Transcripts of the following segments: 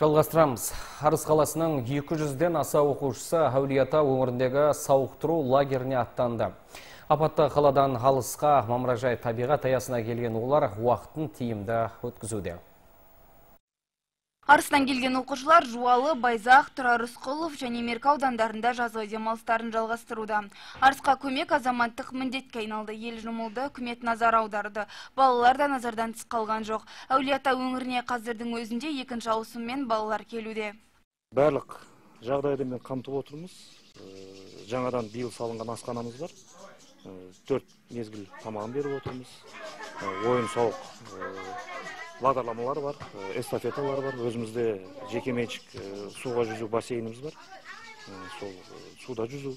Жалғастырамыз. Арыс қаласының 200-ден аса оқушысы Әулиета өңіріндегі сауықтыру лагеріне аттанды. Апатты қаладан алысқа мамыражай табиғат аясына келген олар уақытын тиімді өткізуде. Арыстан келген оқушылар Жуалы, Байзақ, Тұра Рысқұлов және Меркі аудандарында жазғы демалыстарын жалғастыруда. Арысқа көмек азаматтық міндетке айналды. Ел жұмылды, үкімет назар аударды. Балалар да назардан тыс қалған жоқ. Әулиета өңіріне қазірдің өзінде екінші ауысыммен балалар келуде. Барлық жағдайды мен қамтып отырмыз. Жаңадан биыл салынған асханамыз бар. Төрт мезгіл тамағын беріп отырмыз. Ойын сауық бағдарламалар бар эстафеталар бар. Өзімізде жекеменшік суға жүзу бассейніміз бар. Сол суда жүзу.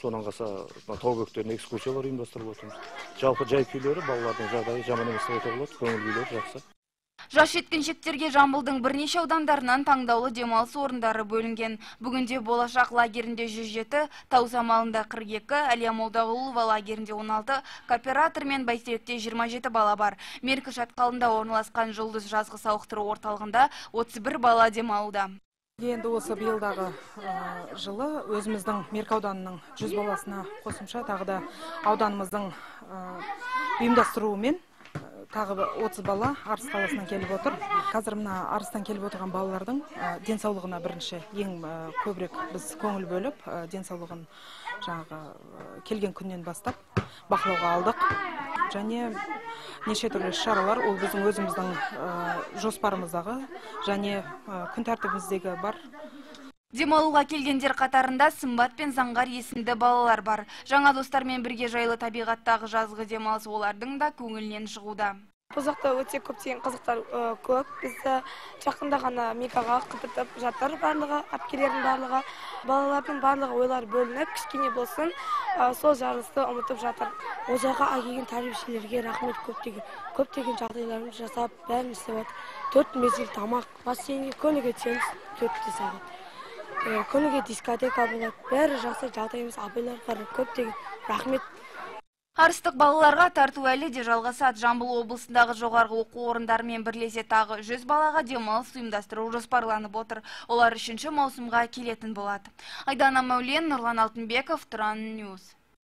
Сонан қалса тау бөктеріне экскурсиялар ұйымдастырып отырмыз. Жалпы жай күйлері балалардың жағдайы жаман емес деп айтуға болады. Көңіл күйлері жақсы. Жас жеткіншектерге Жамбылдың бірнеше аудандарынан таңдаулы демалыс орындары бөлінген. Бүгінде болашақ лагерінде 107, Таусамалында 42, Әлия Молдағұлова лагерінде 16, кооператор мен Байсеректе 27 бала бар. Меркі шатқалында орналасқан жұлдыз жазғы сауықтыру орталығында 31 бала демалуда. енді осы биылдағы жылы өзіміздің меркі ауданының 100 баласына қосымша тағы да ауданымыздың ұйымдастыруымен тағы отыз бала арыс қаласынан келіп отыр. Қазір мына арыстан келіп отырған балалардың денсаулығына бірінші ең көбірек біз көңіл бөліп денсаулығын жаңағы келген күннен бастап бақылауға алдық. Және неше түрлі шаралар ол біздің өзіміздің жоспарымыздағы және күн тәртібіміздегі бар Демалуға келгендер қатарында Сымбат пен Заңғар есімді балалар бар. Жаңа достармен бірге жайлы табиғаттағы жазғы демалыс олардың да көңілінен шығуда. Бұл жақта өте көптеген қызықтар көп. Бізді жақында ғана мегаға қыдыртып жатыр барлығы, әпкелердің барлығы. Балалардың барлығы ойлар бөлініп, кішкене болсын, сол жарысты ұмытып жатыр. Ол жаққа келген тәрбиешілерге рахмет көптеген көптеген жағдайларын жасап, бәрін істеп жатыр. Төрт мезгіл тамақ, бассейнге күніге теңіз төртте сағат күніге дискотека болады бәрі жақсы жағдайымыз абайларға көптеген рахмет Арыстық балаларға тарту әлі де жалғасады. Жамбыл облысындағы жоғарғы оқу орындарымен бірлесе тағы 100 балаға демалыс ұйымдастыру жоспарланып отыр. Олар үшінші маусымға келетін болады. Айдана Мәулен, Нұрлан Алтынбеков, Тұран Ньюс.